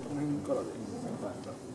この辺からで